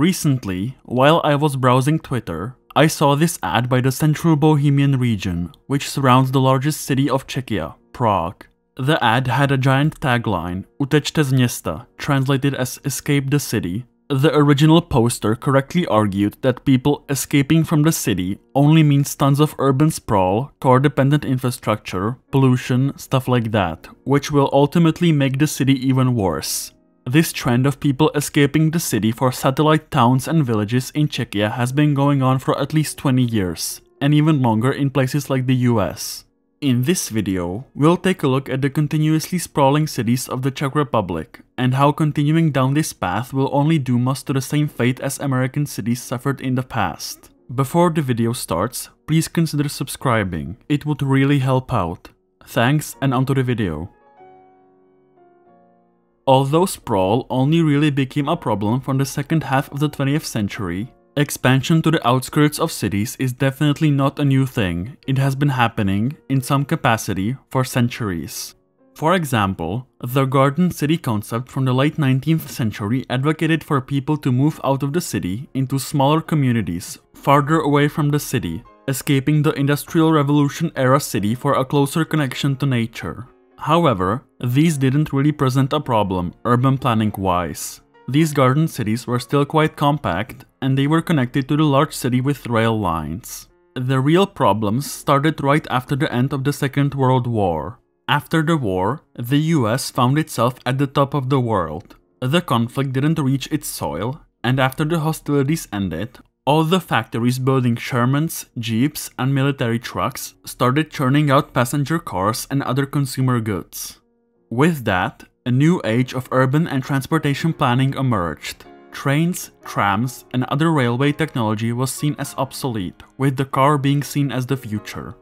Recently, while I was browsing Twitter, I saw this ad by the Central Bohemian region, which surrounds the largest city of Czechia, Prague. The ad had a giant tagline, Utečte z města, translated as Escape the City. The original poster correctly argued that people escaping from the city only means tons of urban sprawl, car dependent infrastructure, pollution, stuff like that, which will ultimately make the city even worse. This trend of people escaping the city for satellite towns and villages in Czechia has been going on for at least 20 years, and even longer in places like the US. In this video, we'll take a look at the continuously sprawling cities of the Czech Republic, and how continuing down this path will only doom us to the same fate as American cities suffered in the past. Before the video starts, please consider subscribing, it would really help out. Thanks and onto the video. Although sprawl only really became a problem from the second half of the 20th century, expansion to the outskirts of cities is definitely not a new thing. It has been happening, in some capacity, for centuries. For example, the Garden City concept from the late 19th century advocated for people to move out of the city into smaller communities, farther away from the city, escaping the Industrial Revolution era city for a closer connection to nature. However, these didn't really present a problem, urban planning wise. These garden cities were still quite compact, and they were connected to the large city with rail lines. The real problems started right after the end of the Second World War. After the war, the US found itself at the top of the world. The conflict didn't reach its soil, and after the hostilities ended, the factories building Shermans, Jeeps, and military trucks started churning out passenger cars and other consumer goods. With that, a new age of urban and transportation planning emerged. Trains, trams, and other railway technology was seen as obsolete, with the car being seen as the future.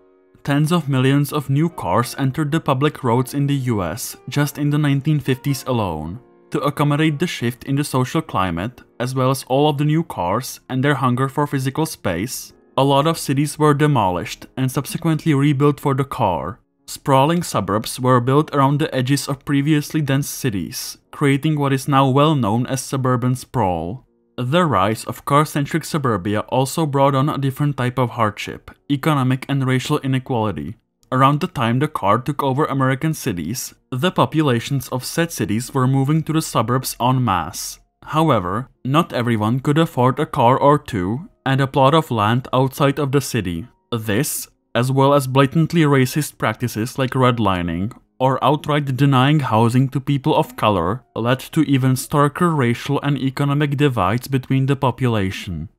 Tens of millions of new cars entered the public roads in the US just in the 1950s alone. To accommodate the shift in the social climate, as well as all of the new cars and their hunger for physical space, a lot of cities were demolished and subsequently rebuilt for the car. Sprawling suburbs were built around the edges of previously dense cities, creating what is now well known as suburban sprawl. The rise of car-centric suburbia also brought on a different type of hardship, economic and racial inequality. Around the time the car took over American cities, the populations of said cities were moving to the suburbs en masse. However, not everyone could afford a car or two and a plot of land outside of the city. This, as well as blatantly racist practices like redlining or outright denying housing to people of color, led to even starker racial and economic divides between the population.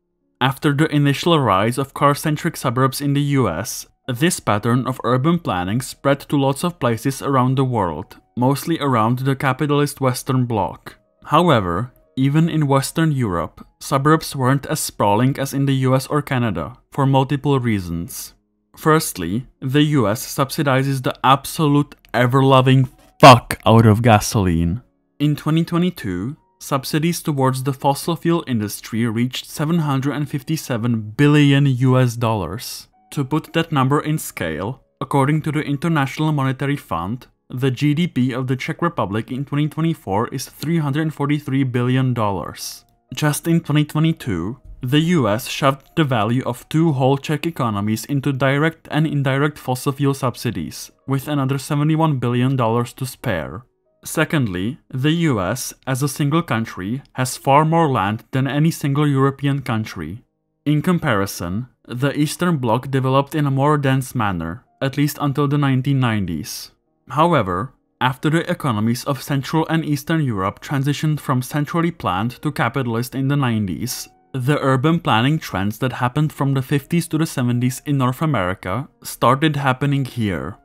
After the initial rise of car-centric suburbs in the US, this pattern of urban planning spread to lots of places around the world, mostly around the capitalist Western Bloc. However, even in Western Europe, suburbs weren't as sprawling as in the US or Canada, for multiple reasons. Firstly, the US subsidizes the absolute ever-loving fuck out of gasoline. In 2022, subsidies towards the fossil fuel industry reached 757 billion US dollars. To put that number in scale, according to the International Monetary Fund, the GDP of the Czech Republic in 2024 is $343 billion. Just in 2022, the US shoved the value of two whole Czech economies into direct and indirect fossil fuel subsidies, with another $71 billion to spare. Secondly, the US, as a single country, has far more land than any single European country. In comparison, the Eastern Bloc developed in a more dense manner, at least until the 1990s. However, after the economies of Central and Eastern Europe transitioned from centrally planned to capitalist in the 90s, the urban planning trends that happened from the 50s to the 70s in North America started happening here.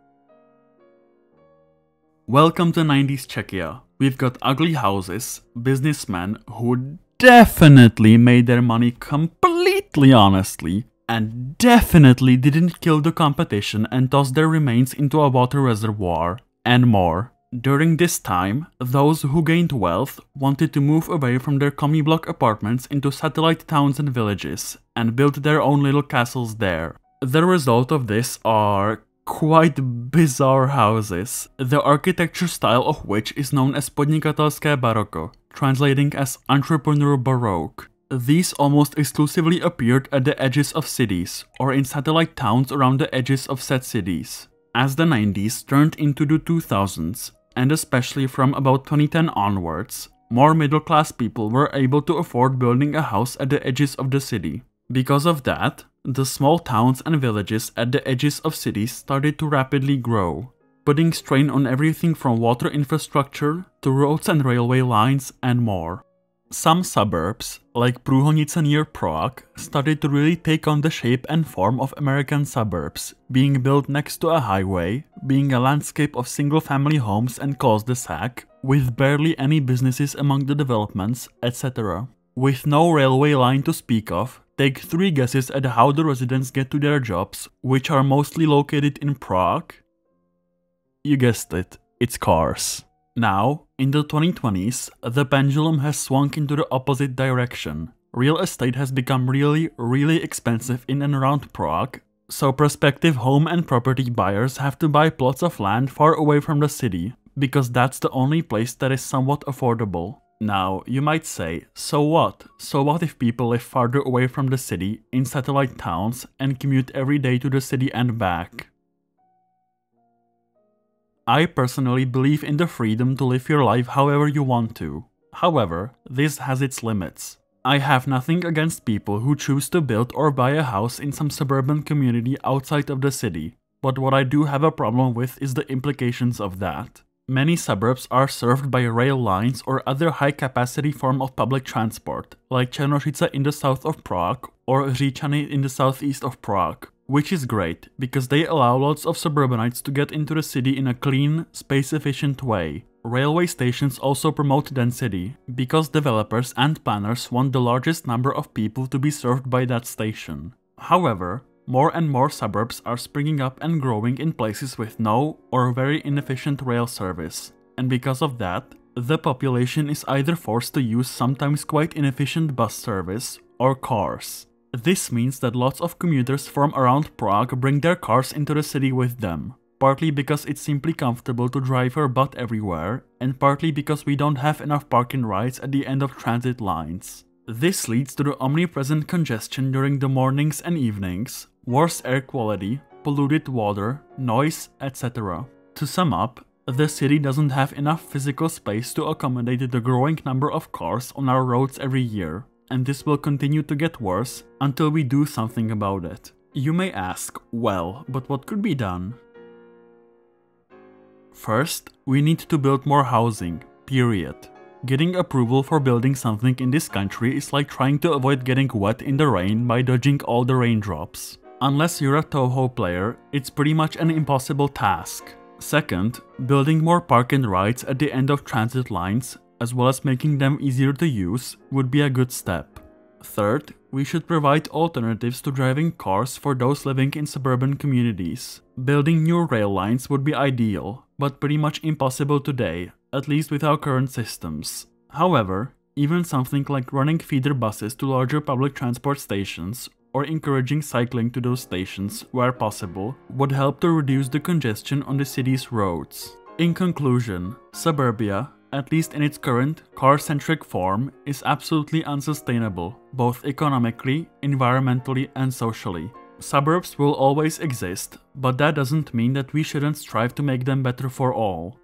Welcome to 90s Czechia. We've got ugly houses, businessmen who definitely made their money completely honestly, and definitely didn't kill the competition and toss their remains into a water reservoir, and more. During this time, those who gained wealth wanted to move away from their commie block apartments into satellite towns and villages, and build their own little castles there. The result of this are quite bizarre houses, the architecture style of which is known as podnikatelské baroko, translating as entrepreneur baroque. These almost exclusively appeared at the edges of cities, or in satellite towns around the edges of said cities. As the 90s turned into the 2000s, and especially from about 2010 onwards, more middle class people were able to afford building a house at the edges of the city. Because of that, the small towns and villages at the edges of cities started to rapidly grow, putting strain on everything from water infrastructure to roads and railway lines and more. Some suburbs, like Průhonice near Prague, started to really take on the shape and form of American suburbs, being built next to a highway, being a landscape of single-family homes and cul-de-sac, with barely any businesses among the developments, etc. With no railway line to speak of, take three guesses at how the residents get to their jobs, which are mostly located in Prague. You guessed it, it's cars. Now, in the 2020s, the pendulum has swung into the opposite direction. Real estate has become really, really expensive in and around Prague, so prospective home and property buyers have to buy plots of land far away from the city, because that's the only place that is somewhat affordable. Now, you might say, so what? So what if people live farther away from the city, in satellite towns, and commute every day to the city and back? I personally believe in the freedom to live your life however you want to. However, this has its limits. I have nothing against people who choose to build or buy a house in some suburban community outside of the city, but what I do have a problem with is the implications of that. Many suburbs are served by rail lines or other high-capacity form of public transport, like Černošice in the south of Prague or Říčany in the southeast of Prague, which is great, because they allow lots of suburbanites to get into the city in a clean, space-efficient way. Railway stations also promote density, because developers and planners want the largest number of people to be served by that station. However, more and more suburbs are springing up and growing in places with no or very inefficient rail service, and because of that, the population is either forced to use sometimes quite inefficient bus service or cars. This means that lots of commuters from around Prague bring their cars into the city with them, partly because it's simply comfortable to drive your butt everywhere, and partly because we don't have enough park and rides at the end of transit lines. This leads to the omnipresent congestion during the mornings and evenings, worse air quality, polluted water, noise, etc. To sum up, the city doesn't have enough physical space to accommodate the growing number of cars on our roads every year, and this will continue to get worse until we do something about it. You may ask, well, but what could be done? First, we need to build more housing, period. Getting approval for building something in this country is like trying to avoid getting wet in the rain by dodging all the raindrops. Unless you're a Touhou player, it's pretty much an impossible task. Second, building more park and rides at the end of transit lines, as well as making them easier to use, would be a good step. Third, we should provide alternatives to driving cars for those living in suburban communities. Building new rail lines would be ideal, but pretty much impossible today, at least with our current systems. However, even something like running feeder buses to larger public transport stations or encouraging cycling to those stations where possible would help to reduce the congestion on the city's roads. In conclusion, suburbia, at least in its current car-centric form, is absolutely unsustainable, both economically, environmentally and socially. Suburbs will always exist, but that doesn't mean that we shouldn't strive to make them better for all.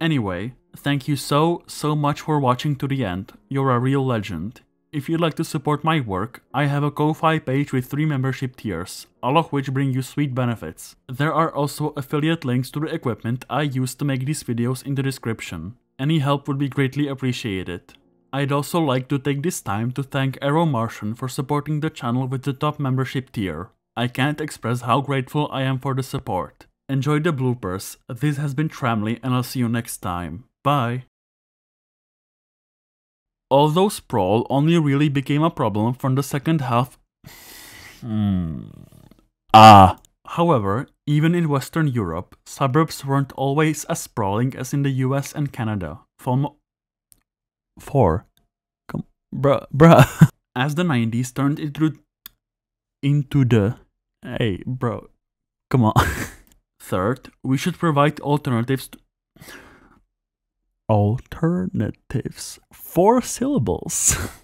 Anyway, thank you so, so much for watching to the end, you're a real legend. If you'd like to support my work, I have a Ko-Fi page with 3 membership tiers, all of which bring you sweet benefits. There are also affiliate links to the equipment I use to make these videos in the description. Any help would be greatly appreciated. I'd also like to take this time to thank Arrow Martian for supporting the channel with the top membership tier. I can't express how grateful I am for the support. Enjoy the bloopers, this has been Tramly and I'll see you next time. Bye! Although sprawl only really became a problem from the second half. Hmm. Ah. However, even in Western Europe, suburbs weren't always as sprawling as in the US and Canada. From 4. Come, bruh, bruh. As the 90s turned into into the hey, bro, come on. Third, we should provide alternatives to alternatives. Four syllables.